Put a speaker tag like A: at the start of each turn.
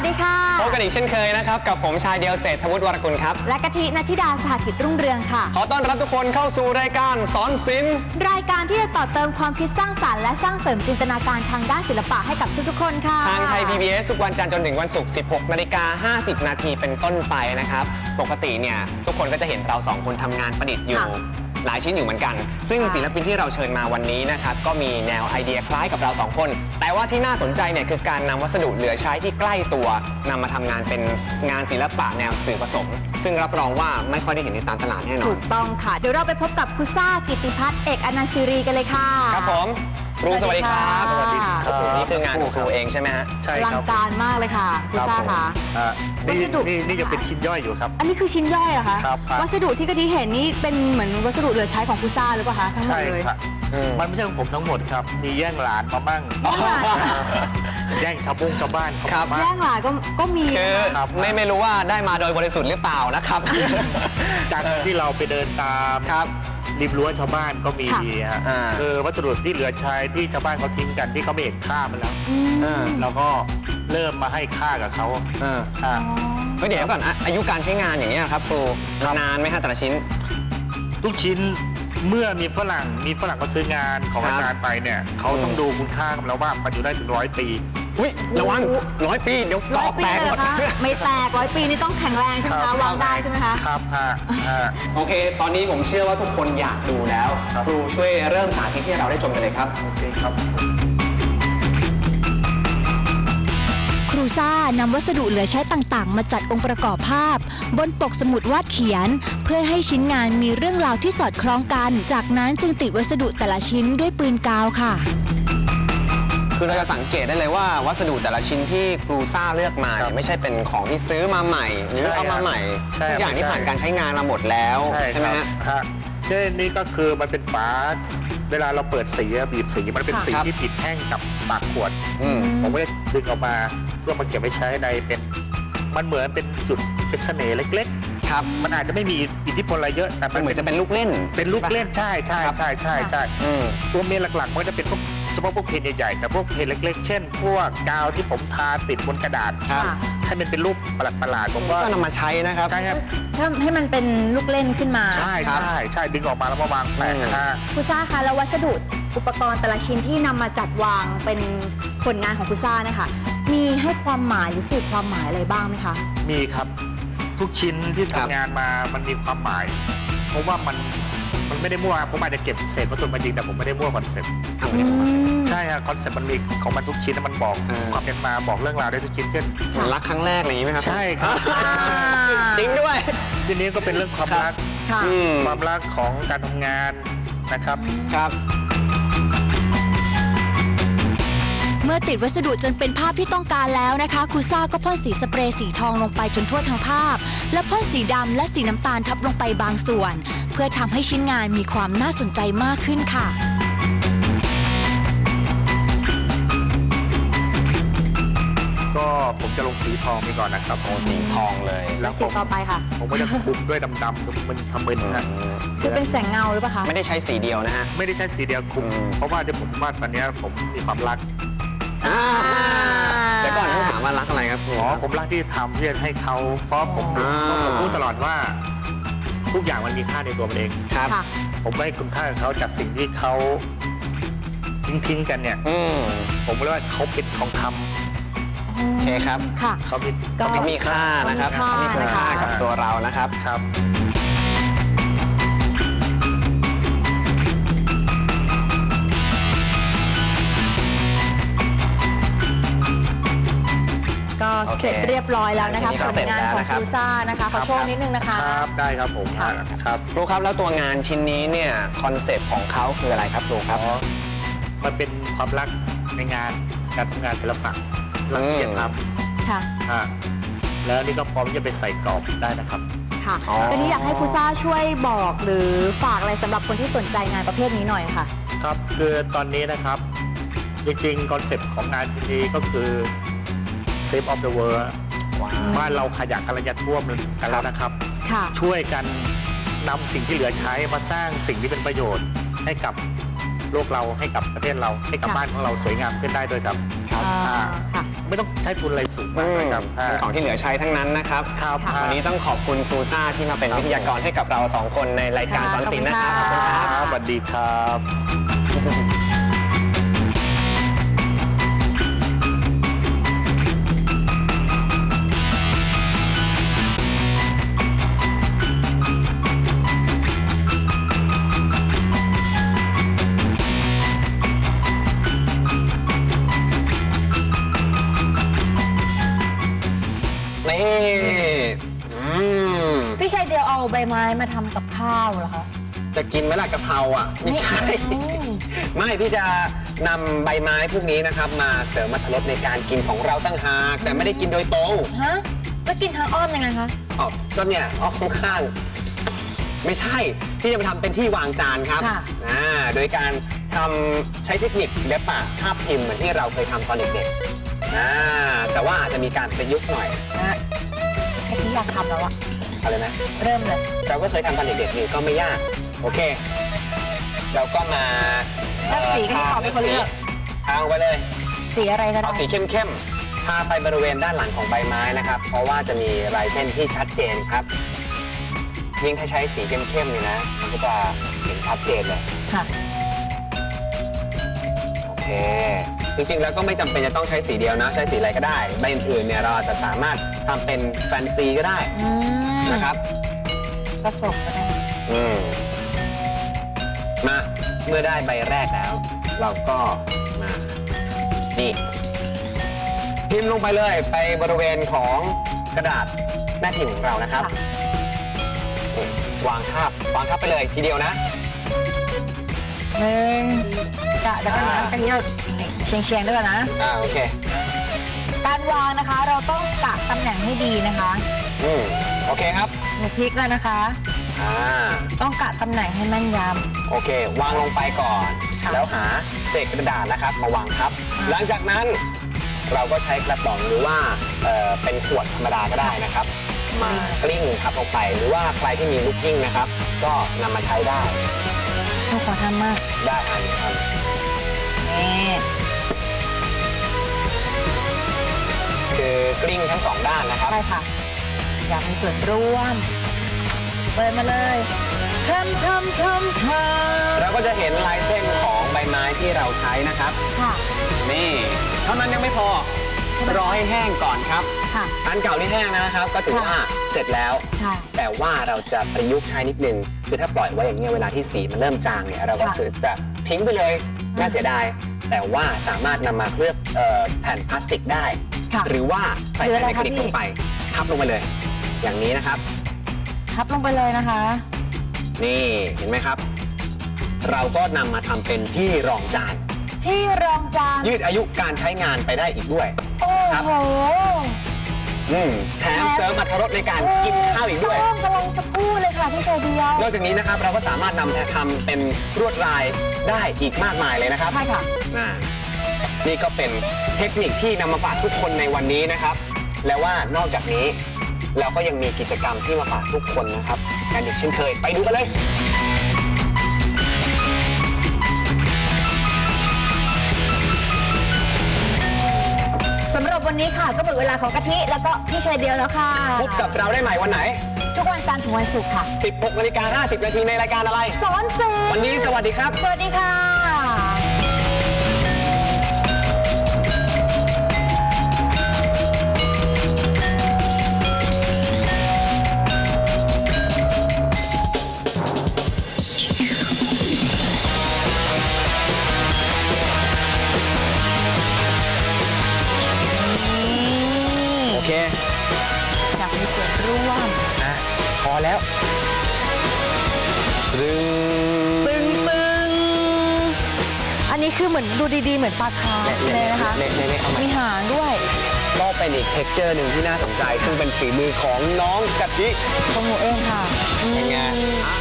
A: กันอีกเช่นเคยนะครับ กับผมชายเดียวเศรษฐวุฒิวรกุลครับ
B: และกะทินัทธิดาสหกิจรุ่งเรืองค่ะ
A: ขอต้อนรับทุกคนเข้าสู่รายการสอนศิลป์
B: รายการที่จะต่อเติมความคิดสร้างสรรค์และสร้างเสริมจินตนาการทางด้านศิลปะให้กับทุกๆคนค่ะ
A: ทางไทย PBS ทุกวันจันทร์จนถึงวันศุกร์ 16 นาฬิกา 50 นาทีเป็นต้นไปนะครับ ปกติเนี่ยทุกคนก็จะเห็นเราสองคนทำงานประดิษฐ์อยู่
B: ค่ะ
A: หลายชิ้นอยู่เหมือนกัน ซึ่ง
B: ค่ะ
A: ศิลปินที่เราเชิญมาวันนี้นะครับก็มีแนวไอเดียคล้ายกับเราสองคน แต่ว่าที่น่าสนใจเนี่ยคือการนำวัสดุเหลือใช้ที่ใกล้ตัวนำมาทำงานเป็นงานศิลปะแนวสื่อผสม ซึ่งรับรองว่าไม่ค่อยได้เห็นในตามตลาดแน่นอ
B: ถู
A: น
B: กต้องค่ะ เดี๋ยวเราไปพบกับครูซ่ากิติพัฒน์เอกอนันต์สิริกันเลยค่ะ
A: ครับผม ครูสวัสดีครับ
B: สวัสดีค่ะ
A: โอ้โหนี่คืองานของครูเองใช่ไหมฮะ
C: ใช่
B: อลั
C: ค
B: ง
C: รับ
B: การมากเลยค่ะครูซ่า
C: ผม
B: ค่ะ
C: อ่านี่
B: วัสดุ
C: นี่นี่จะเป็นชิ้นย่อยอยู่ครับ
B: อันนี้คือชิ้นย่อยเหรอคะ
C: ครับครับ
B: วัสดุที่กะทิเห็นนี่เป็นเหมือนวัสดุเหลือใช้ของครูซ่าหรือเปล่าคะทั้งหมด
C: ใช่
B: เลย
C: ครับ
A: อืม
C: มันไม่ใช่ของผมทั้งหมดครับ มีแย่งหลานมาบ้าง
B: แย่งหลาน
C: แย่งชาวบุ้งชาวบ้านเขา
A: ครับ
C: มา
B: แย่
C: บ้าง
B: งหลานก็ก็มี
A: คือ
C: ครับ
A: ไม่ไม่รู้ว่าได้มาโดยบริสุทธิ์หรือเปล่านะครับ
C: จากที่เราไปเดินตาม
A: ครับ
C: ริมรั้วชาวบ้านก็มี
B: ค่ะ
C: ฮะ
A: อ่า
C: คือวัสดุที่เหลือใช้ที่ชาวบ้านเขาทิ้งกันที่เขาไม่เห็นค่ามันแล้ว
B: อืม
A: อ่า
C: เราก็เริ่มมาให้ค่ากับเขา
A: เออ
C: อ่า
A: เฮ้ยเดี๋ยวก่อนอะอายุการใช้งานอย่างเงี้ยครับครู
C: ครับ
A: นานไหมฮะแต่ละชิ้น
C: ทุกชิ้นเมื่อมีฝรั่งมีฝรั่งมาซื้องานของ
A: ครับ
C: อาจารย์ไปเนี่ยเขาต้องดูคุณค่ากับเราว่ามันอยู่ได้ถึงร้อยปี
A: อุ้ยระวังร้อยปี เดี๋ยวก
B: ร้
A: ร
B: อ
A: อยบ
B: ปี
A: แตก
B: เลย
A: ห
B: เห
A: ม
B: ร
A: ด
B: อคะไม่แตกร้อยปีนี่ต้องแข็งแรงใช่ไหม
C: ครั
B: คะ
C: บ
B: วางได้ใช่ไหมคะ
C: ครับฮะฮะ
A: โอเค ตอนนี้ผมเชื่อว่าทุกคนอยากดูแล้ว
C: ครับ
A: ครูช่วยเริ่มสาธิตให้เราได้ชมกันเลยครับ
C: โอเคครับ
B: ครูซ่านำวัสดุเหลือใช้ต่างๆ มาจัดองค์ประกอบภาพ บนปกสมุดวาดเขียน เพื่อให้ชิ้นงานมีเรื่องราวที่สอดคล้องกัน จากนั้นจึงติดวัสดุแต่ละชิ้นด้วยปืนกาวค่ะ
A: คือเราจะสังเกตได้เลยว่าวัสดุแต่ละชิ้นที่ครูซ่าเลือกมาเนี่ย
C: ครับ
A: ไม่ใช่เป็นของที่ซื้อมาใหม่หรือ
C: ใช่
A: เอามาใหม่
C: ใช่
A: ทุกอย่างที่
C: ใช่
A: ผ่านการใช้งานมาหมดแล้ว
C: ใช่
A: ไหม
C: ครับ
A: ฮะ
C: ฮะเช่นนี่ก็คือมันเป็นฝาเวลาเราเปิดสีอะบีบสีมันเป็น
B: ค่ะ
C: สี
A: ครับ
C: ที่ติดแห้งกับปากขวด
A: อืม
C: ผมก็จะดึงออกมาเพื่อมาเก็บไว้ใช้ในเป็นมันเหมือนเป็นจุดเป็นเสน่ห์เล็ก
A: ครับ
C: ๆมันอาจจะไม่มีอิทธิพลอะไรเยอะแต่
A: มั
C: มันน
A: เหมือนจะเป็นลูกเล่น
C: เป็นลูกเล่นใช่ใช่
A: ครับ
C: ใช่ใช่ใช่
A: อืม
C: ตัวเมนหลักๆมันก็จะเป็นพวกเฉพาะพวกเพนใหญ่ๆแต่พวกเพนเล็ก ๆ เช่น พวกกาวที่ผมทาติดบนกระดาษ
A: ครับ
C: ให้มันเป็นรูปประหลาดๆผมว่า
A: ก็นำมาใช้นะครับ
C: ใช่ครับ
B: ถ้าให้มันเป็นลูกเล่นขึ้นมา
C: ใช่
A: ครับ
C: ใช่ใช่ดึงออกมาแล้วมาวางแปะ
A: อืม
C: นะฮะ
B: ครูซ่าคะแล้ววัสดุอุปกรณ์แต่ละชิ้นที่นำมาจัดวางเป็นผลงานของครูซ่าเนี่ยค่ะมีให้ความหมายหรือสื่อความหมายอะไรบ้างไหมคะ
C: มีครับทุกชิ้นที่
A: ครับ
C: ทำงานมามันมีความหมาย เพราะว่ามัน มันไม่ได้มั่วผมอาจจะเก็บเศษวัสดุมาจริงแต่ผมไม่ได้มั่ว concept เอา
A: วันนี้ผมมาเสร็จ
C: ใช่ฮะ concept มันมีของมันทุกชิ้นนะมันบอก
A: เออ
C: ความเป็นมาบอกเรื่องราวได้ทุกชิ้นเช่น
A: เหมือนรักครั้งแรกอะไรอย่างนี้ไหมครับ
C: ใช่ครับ
A: จริงด้วย
C: ชิ้นนี้ก็เป็นเรื่องความรัก
B: ค่ะ
A: อืม
C: ความรักของการทำงานนะครับ
A: ครับ
B: เมื่อติดวัสดุจนเป็นภาพที่ต้องการแล้วนะคะครูซ่าก็พ่นสีสเปรย์สีทองลงไปจนทั่วทั้งภาพ และพ่นสีดำและสีน้ำตาลทับลงไปบางส่วนเพื่อทำให้ชิ้นงานมีความน่าสนใจมากขึ้นค่ะ
C: ก็ผมจะลงสีทองไปก่อนนะครับ
A: โอ้สีทองเลย
C: แล้วผ
B: สี
C: ม
B: ต่อไปค่ะ
C: ผมก็จะคลุมด้วยดำๆทุกมันทำมึนนะ
B: คือเป็นแสงเงาหรือเปล่าคะ
A: ไม่ได้ใช้สีเดียวนะฮะ
C: ไม่ได้ใช้สีเดียวคลุม
A: อืม
C: เพราะว่าที่ผมวาดตอนเนี้ยผมมีความรัก
A: อ่าเดี๋ยวก่อนต้องถามว่ารักอะไรครับครู
C: อ๋อผมรักที่ทำเพื่อให้เขาเพราะผม
A: อ่า
C: เพราะผมพูดตลอดว่า ทุกอย่างมันมีค่าในตัวมันเอง
A: ครับ
B: ค่ะ
C: ผมก็ให้คุณค่ากับเขาจากสิ่งที่เขาทิ้งทิ้งๆกันเนี่ย
A: อืม
C: ผมเรียกว่าเขาเป็นของท
A: โอเคครับ
B: ค่ะำ
C: เขามี
B: ก็
A: เขามีค่านะครับ
B: เขามี
A: เขามี
B: ค่า
A: คุณค่า
B: นะคะ
A: กับตัวเรานะครับ
C: ครับ
B: ก็เสร็จเรียบร้อยแล้วนะคะ
A: โอเค
B: ผลงานของครูซ่านะคะขอโชว์นิดนึงนะคะ
C: ครับได้ครับผม
B: ค่ะ
C: ครับ
A: ครูครับแล้วตัวงานชิ้นนี้เนี่ย concept ของเขาคืออะไรครับครูครับ
C: อ๋อมันเป็นความรักในงานการทำงานศิลปะรักที่จะทำ
B: ค่ะ
C: อ่าแล้วนี่ก็พร้อมที่จะไปใส่กรอบได้นะครับ
B: ค่ะ
A: อ๋อ
B: ก็นี้อยากให้ครูซ่าช่วยบอกหรือฝากอะไรสำหรับคนที่สนใจงานประเภทนี้หน่อยค่ะ
C: ครับคือตอนนี้นะครับจริงๆคอนเซปต์ของงานชิ้นนี้ก็คือ Save of the World
A: ว้าว
C: บ้านเราขยะกันระยะท่วมกันแล้วนะครับ
B: ค่ะ
C: ช่วยกันนำสิ่งที่เหลือใช้มาสร้างสิ่งที่เป็นประโยชน์ให้กับโลกเราให้กับประเทศเราให้กับ
B: ค่ะ
C: บ้านของเราสวยงามขึ้นได้ด้วยครับ
B: อ่าค่ะ
C: ไม่ต้องใช้ทุนอะไรสูงมากเลยครับอ่า
A: เป็นของที่เหลือใช้ทั้งนั้นนะครับ
C: ครับ
B: ค่ะ
A: วันนี้ต้องขอบคุณครูซ่าที่มาเป็น
C: ครับ
A: วิทยากรให้กับเราสองคนในรายการ
B: ค่ะ
A: สอนศิลป์นะครับ
B: ข
A: ข
B: อ
A: อ
B: บบคุ
A: คุณณ
B: ค่ะ
A: ครับ
C: สวัสดีครั
B: บ ไม้มาทำกับข้าวเหรอคะ
A: จะกินไหมล่ะกะเพราอะไม่ใช่
B: อืม
A: ไม่พี่จะนำใบไม้พวกนี้นะครับ มาเสริมมรรถรสในการกินของเราตั้งหากแต่ไม่ได้กินโดยตรง
B: ฮะแล้วกินทางอ้อมยังไงคะ
A: อ๋อก็เนี่ยอ้อมข้างๆไม่ใช่พี่จะไปทำเป็นที่วางจานครับ
B: ค่ะ
A: อ่าโดยการทำใช้เทคนิคศิลปะภาพพิมพ์เหมือนที่เราเคยทำตอนเด็กๆอ่าแต่ว่าอาจจะมีการประยุกต์หน่อย
B: นะไอ้ที่อยากทำแล้วอะ
A: อะไรนะ
B: เริ่มเลย
A: เราก็เคยทำตอนเด็กๆนี่ก็ไม่ยาก โอเค เราก็มา
B: เลือกสีกันให้ขอเป็นคนเลือก
A: ทางไปเลย
B: สีอะไรก็ได้
A: เอาสีเข้มๆทาไปบริเวณด้านหลังของใบไม้นะครับ เพราะว่าจะมีลายเส้นที่ชัดเจนครับ ยิ่งถ้าใช้สีเข้มๆเนี่ยนะมันก็จะเห็นชัดเจนเลย
B: ค่ะ
A: โอเค จริงๆ แล้วก็ไม่จำเป็นจะต้องใช้สีเดียวนะ ใช้สีอะไรก็ได้ใบอื่นๆเนี่ยเราอาจจะสามารถทำเป็นแฟนซีก็ได้
B: อืม
A: นะครับ
B: ผสมก็ได้
A: อืมมาเมื่อได้ใบแรกแล้ว เราก็มานี่พิมพ์ลงไปเลยไปบริเวณของกระดาษแม่พิมพ์ของเรานะครับ
B: ค่ะ
A: นี่วางทับวางทับไปเลยทีเดียวนะ
B: หนึ่งกะเดี๋ยวกันนะ
A: อ่า
B: กันนี้เชียงเชียงๆด้วยกันนะ
A: อ่าโอเค
B: การวางนะคะเราต้องกะตำแหน่งให้ดีนะคะ
A: อืมโอเคครับ
B: หนูพลิกแล้วนะคะ
A: อ่า
B: ต้องกะตำแหน่งให้แม่นย
A: โอเค วางลงไปก่อน
B: ค่ะ
A: แล้วหาเศษกระดาษนะครับ มาวางทับ
B: อ่า
A: หลังจากนั้นเราก็ใช้กระป๋องหรือว่าเอ่อเป็นขวดธรรมดาก็ได้นะครับ มากลิ้งทับลงไป หรือว่าใครที่มีลูกกิ้งนะครับ ก็นำมาใช้ได้ำ
B: หนูขอทำมาก
A: ได้อันอัน
B: นี่
A: คือกลิ้งทั้งสองด้านนะครับ
B: ใช่ค่ะ อยากมีส่วนร่วม เปิดมาเลยเทิมเทิมเทิมเทิม
A: เราก็จะเห็นลายเส้นของใบไม้ที่เราใช้นะครับ
B: ค่ะ
A: นี่ เท่านั้นยังไม่พอ รอให้แห้งก่อนครับ
B: ค่ะ
A: อันเก่าที่แห้งแล้วนะครับ ก็ถือว่าเสร็จแล้ว
B: ใช่
A: แต่ว่าเราจะประยุกต์ใช้นิดนึง คือถ้าปล่อยไว้อย่างเงี้ยเวลาที่สีมันเริ่มจางเนี่ยเราก็
B: ค่ะ
A: คือจะทิ้งไปเลย น่าเสียดาย แต่ว่าสามารถนำมาเคลือบเอ่อแผ่นพลาสติกได้
B: ค่ะ
A: หรือว่าใส่
B: หรือ
A: แผ่
B: อะ
A: น
B: ไร
A: ไมโครนิก
B: คะพี่
A: ลงไป ทับลงไปเลย อย่างนี้นะครับ
B: ทับลงไปเลยนะคะ
A: นี่เห็นไหมครับ เราก็นำมาทำเป็นที่รองจาน
B: ที่รองจาน
A: ยืดอายุการใช้งานไปได้อีกด้วย
B: โอ้
A: ครับ
B: โห
A: อืมแถมเสริมมรรถรสในการกินข้าวอีกด้วย
B: กำลังจะพูดเลยค่ะพี่ชายเดียวน
A: อกจากนี้นะครับเราก็สามารถนำมาทำเป็นลวดลายได้อีกมากมายเลยนะครับ
B: ใช่ค่ะ
A: อ่านี่ก็เป็นเทคนิคที่นำมาฝากทุกคนในวันนี้นะครับ และว่านอกจากนี้ เราก็ยังมีกิจกรรมที่มาฝากทุกคนนะครับกันอีกเช่นเคย ไปดูกันเลย
B: สำหรับวันนี้ค่ะก็หมดเวลาของกะทิ แล้วก็พี่ชายเดียวแล้วค่ะ
A: พบกับเราได้ใหม่วันไหน
B: ทุกวันจันทร์ถึงวันศุกร์ค่ะ
A: 16นาฬิกา50 นาทีในรายการอะไร
B: สอนศิลป์
A: วันนี้สวัสดีครับ
B: สวัสดีค่ะ
A: ตึง
B: ตึงตึงอันนี้คือเหมือนดูดีๆ เหมือนปลาคาร์ฟเลยนะคะ
A: เละๆเละๆเอาใหม่
B: มีหางด้วย
A: ก็เป็นอีก texture หนึ่งที่น่าสนใจ ซึ่งเป็นฝีมือของน้องกะทิ
B: ของหนูเองค่ะ
A: เป็นไง
B: อืม
A: อะ